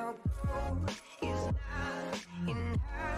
Now gold is not enough.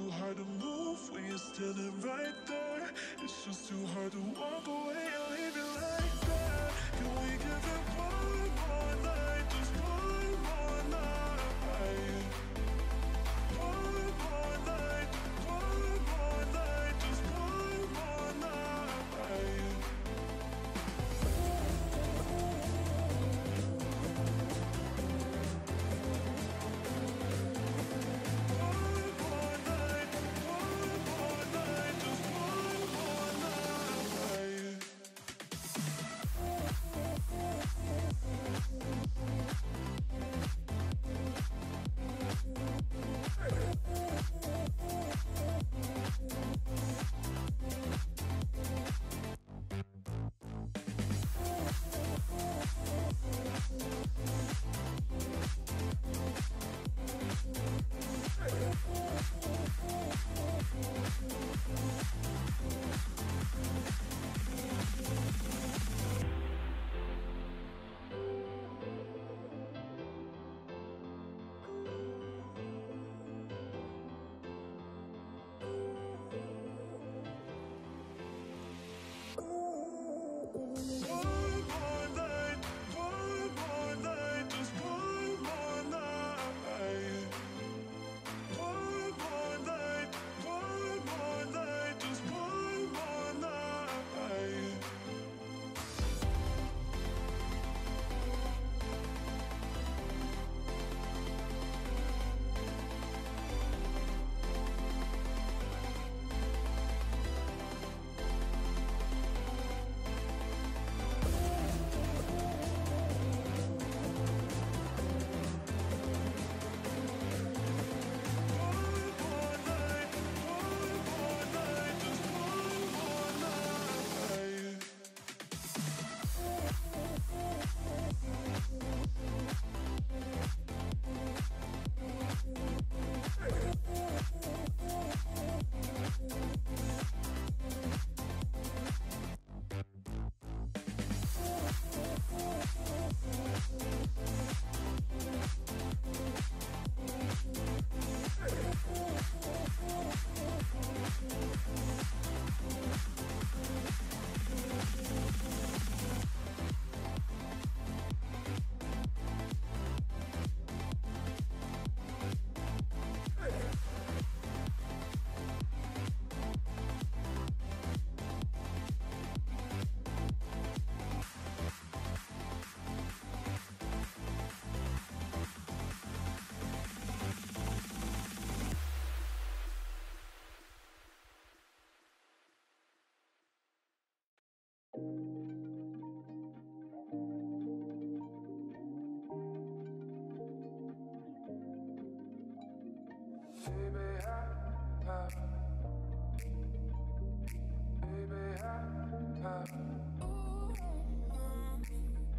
too hard to move when you're standing right there. It's just too hard to walk away and leave you like that. Can we give it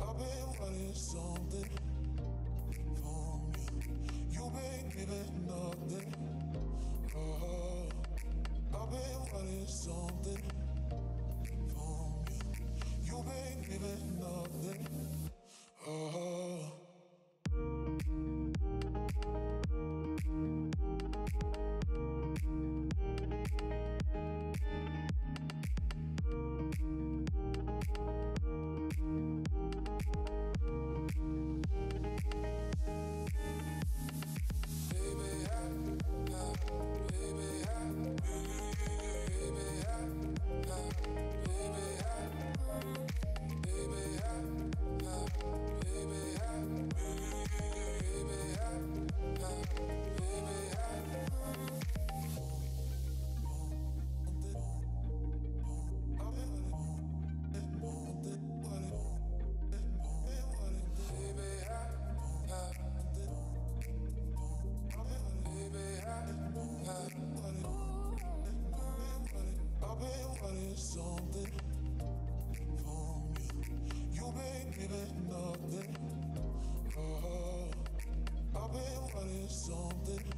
I've been wanting something from you. You been giving nothing. Oh, I've been wanting something nothing. Oh, I've been wanting something